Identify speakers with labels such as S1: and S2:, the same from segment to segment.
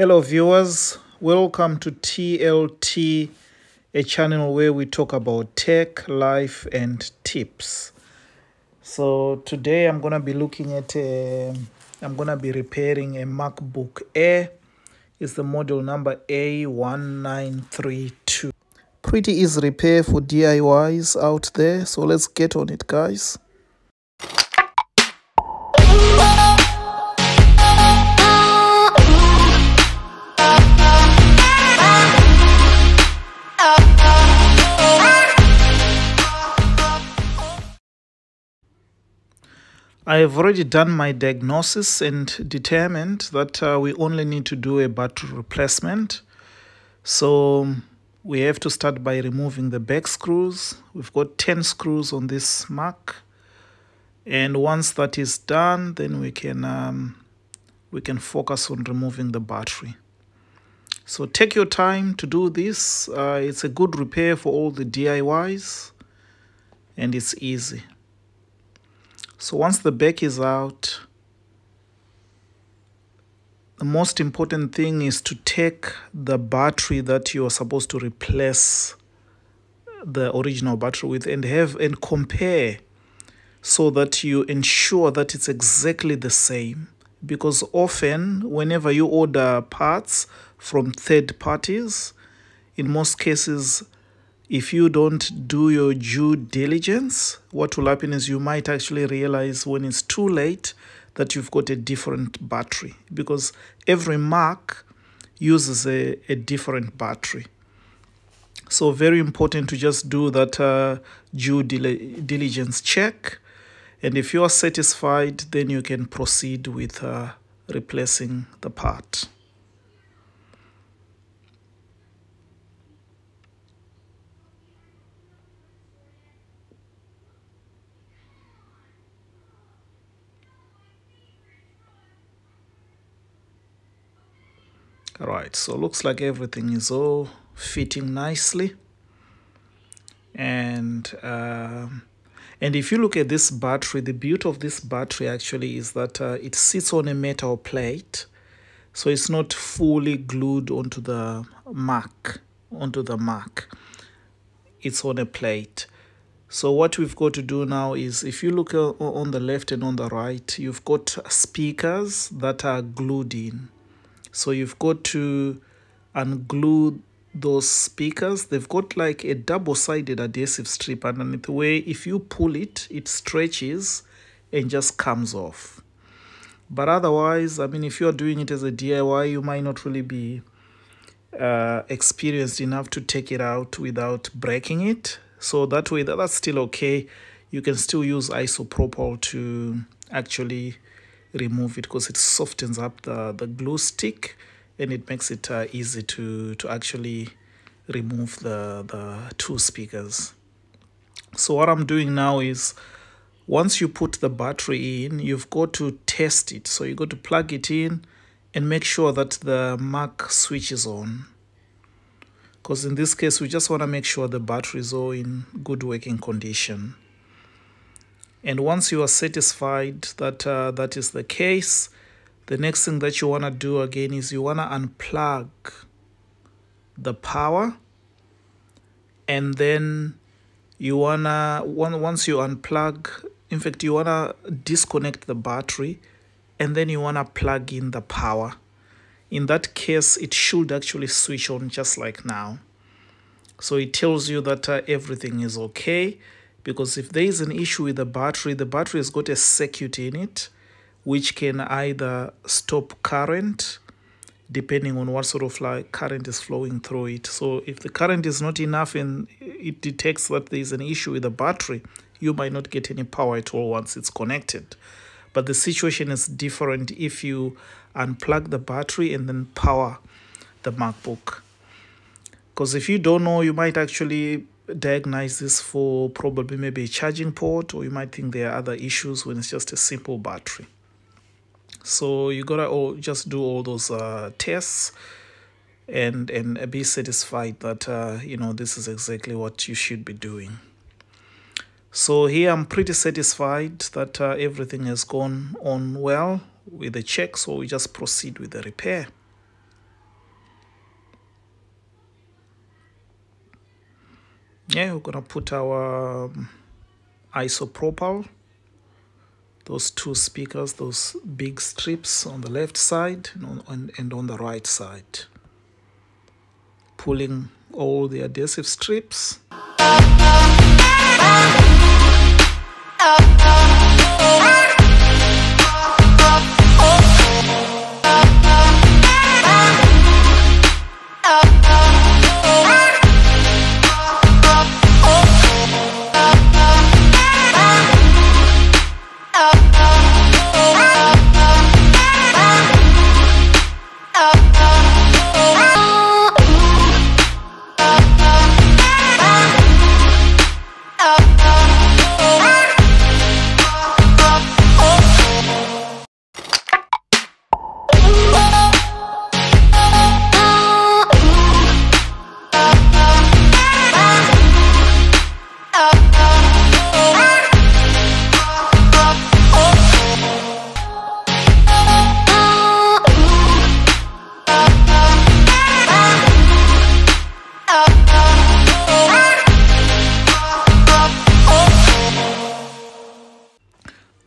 S1: Hello, viewers. Welcome to TLT, a channel where we talk about tech, life, and tips. So today I'm gonna be looking at a, I'm gonna be repairing a MacBook Air. It's the model number A1932. Pretty easy repair for DIYs out there. So let's get on it, guys. I have already done my diagnosis and determined that uh, we only need to do a battery replacement. So we have to start by removing the back screws. We've got 10 screws on this Mac. And once that is done, then we can, um, we can focus on removing the battery. So take your time to do this. Uh, it's a good repair for all the DIYs and it's easy. So once the back is out, the most important thing is to take the battery that you are supposed to replace the original battery with and have and compare so that you ensure that it's exactly the same. Because often whenever you order parts from third parties in most cases if you don't do your due diligence, what will happen is you might actually realize when it's too late that you've got a different battery because every Mac uses a, a different battery. So very important to just do that uh, due diligence check. And if you are satisfied, then you can proceed with uh, replacing the part. All right so looks like everything is all fitting nicely. And um, and if you look at this battery the beauty of this battery actually is that uh, it sits on a metal plate so it's not fully glued onto the Mac onto the Mac. It's on a plate. So what we've got to do now is if you look uh, on the left and on the right you've got speakers that are glued in so you've got to unglue those speakers. They've got like a double-sided adhesive strip underneath where if you pull it, it stretches and just comes off. But otherwise, I mean, if you're doing it as a DIY, you might not really be uh, experienced enough to take it out without breaking it. So that way, that's still okay. You can still use isopropyl to actually remove it because it softens up the, the glue stick and it makes it uh, easy to, to actually remove the, the two speakers. So what I'm doing now is once you put the battery in, you've got to test it. So you got to plug it in and make sure that the Mac switch is on. Because in this case, we just want to make sure the battery is all in good working condition. And once you are satisfied that uh, that is the case, the next thing that you want to do again is you want to unplug the power and then you want to once you unplug in fact you want to disconnect the battery and then you want to plug in the power. In that case it should actually switch on just like now. So it tells you that uh, everything is okay because if there is an issue with the battery the battery has got a circuit in it which can either stop current depending on what sort of like current is flowing through it. So if the current is not enough and it detects that there is an issue with the battery you might not get any power at all once it's connected. But the situation is different if you unplug the battery and then power the macbook. Because if you don't know you might actually diagnose this for probably maybe a charging port or you might think there are other issues when it's just a simple battery. So you gotta all just do all those uh, tests and and be satisfied that uh, you know this is exactly what you should be doing. So here I'm pretty satisfied that uh, everything has gone on well with the check so we just proceed with the repair yeah we're gonna put our um, isopropyl those two speakers those big strips on the left side and on, and on the right side. Pulling all the adhesive strips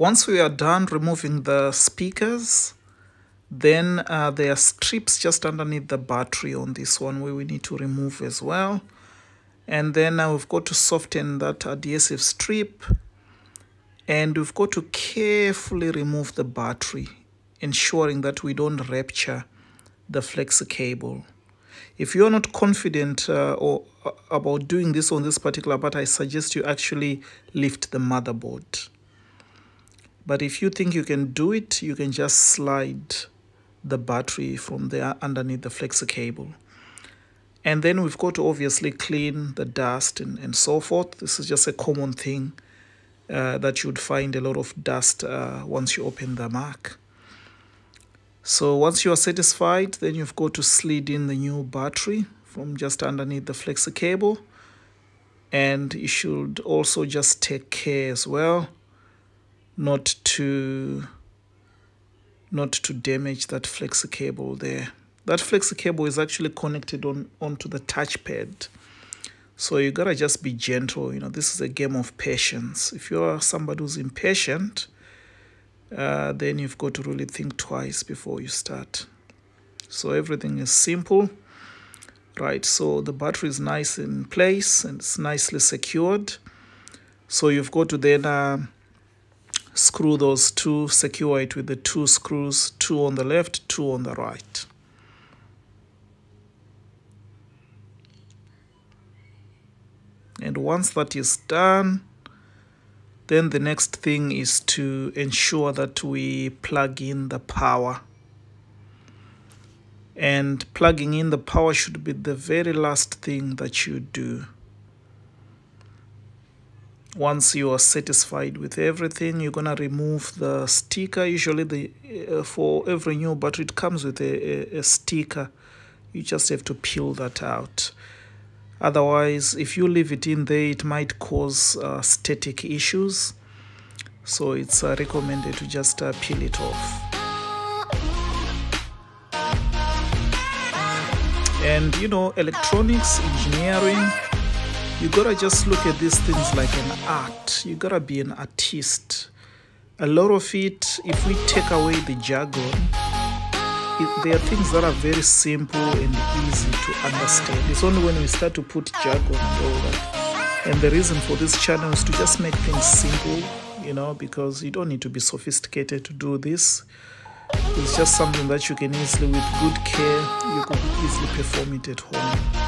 S1: Once we are done removing the speakers, then uh, there are strips just underneath the battery on this one where we need to remove as well. And then uh, we've got to soften that adhesive strip and we've got to carefully remove the battery, ensuring that we don't rupture the flexi cable. If you're not confident uh, or uh, about doing this on this particular part, I suggest you actually lift the motherboard. But if you think you can do it, you can just slide the battery from there underneath the flexi cable. And then we've got to obviously clean the dust and, and so forth. This is just a common thing uh, that you'd find a lot of dust uh, once you open the Mac. So once you are satisfied, then you've got to slide in the new battery from just underneath the flexi cable. And you should also just take care as well not to not to damage that flexi cable there. That flexi cable is actually connected on onto the touchpad. So you gotta just be gentle. You know, this is a game of patience. If you're somebody who's impatient, uh, then you've got to really think twice before you start. So everything is simple, right? So the battery is nice in place and it's nicely secured. So you've got to then uh, screw those two, secure it with the two screws, two on the left, two on the right. And once that is done, then the next thing is to ensure that we plug in the power. And plugging in the power should be the very last thing that you do once you are satisfied with everything you're gonna remove the sticker. Usually the uh, for every new battery it comes with a, a, a, sticker. You just have to peel that out. Otherwise if you leave it in there it might cause uh, static issues. So it's uh, recommended to just uh, peel it off. And you know electronics engineering you gotta just look at these things like an art. You gotta be an artist. A lot of it, if we take away the jargon, it, there are things that are very simple and easy to understand. It's only when we start to put jargon and all that. And the reason for this channel is to just make things simple, you know, because you don't need to be sophisticated to do this. It's just something that you can easily, with good care, you can easily perform it at home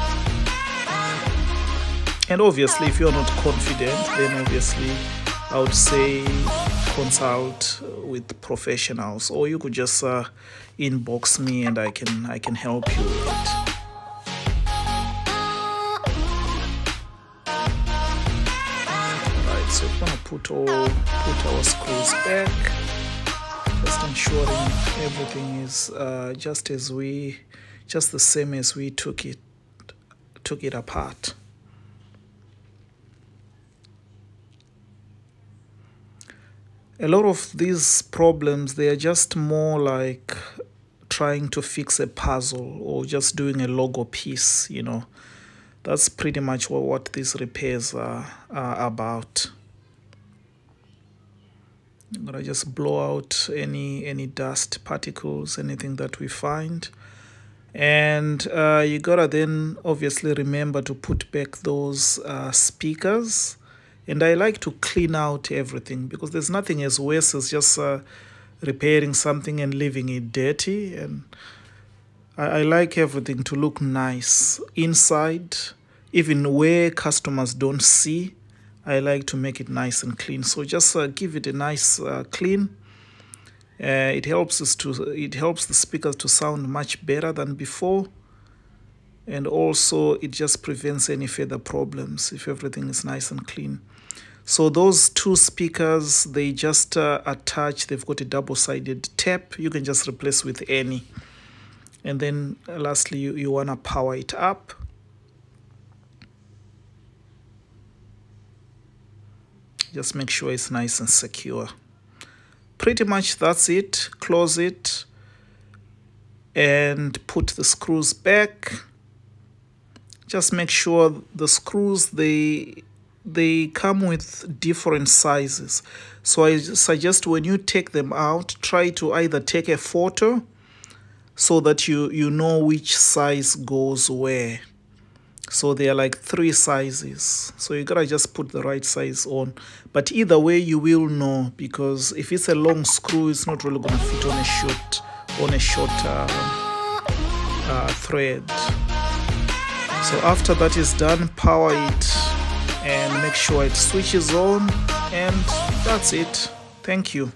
S1: and obviously if you're not confident then obviously i would say consult with professionals or you could just uh, inbox me and i can i can help you with it. Alright, so we're gonna put all put our screws back. Just ensuring everything is uh, just as we just the same as we took it took it apart a lot of these problems they are just more like trying to fix a puzzle or just doing a logo piece you know. That's pretty much what, what these repairs are, are about. I'm gonna just blow out any any dust particles anything that we find. And uh, you gotta then obviously remember to put back those uh, speakers and I like to clean out everything because there's nothing as worse as just uh, repairing something and leaving it dirty and I, I like everything to look nice inside even where customers don't see I like to make it nice and clean. So just uh, give it a nice uh, clean. Uh, it helps us to it helps the speakers to sound much better than before, and also it just prevents any further problems if everything is nice and clean. So those two speakers they just uh, attach. They've got a double-sided tap. You can just replace with any. And then uh, lastly, you, you wanna power it up just make sure it's nice and secure pretty much that's it close it and put the screws back just make sure the screws they they come with different sizes. So i suggest when you take them out try to either take a photo so that you you know which size goes where. So they are like three sizes. So you gotta just put the right size on. But either way you will know because if it's a long screw it's not really gonna fit on a short on a short uh, uh, thread so after that is done power it and make sure it switches on and that's it. Thank you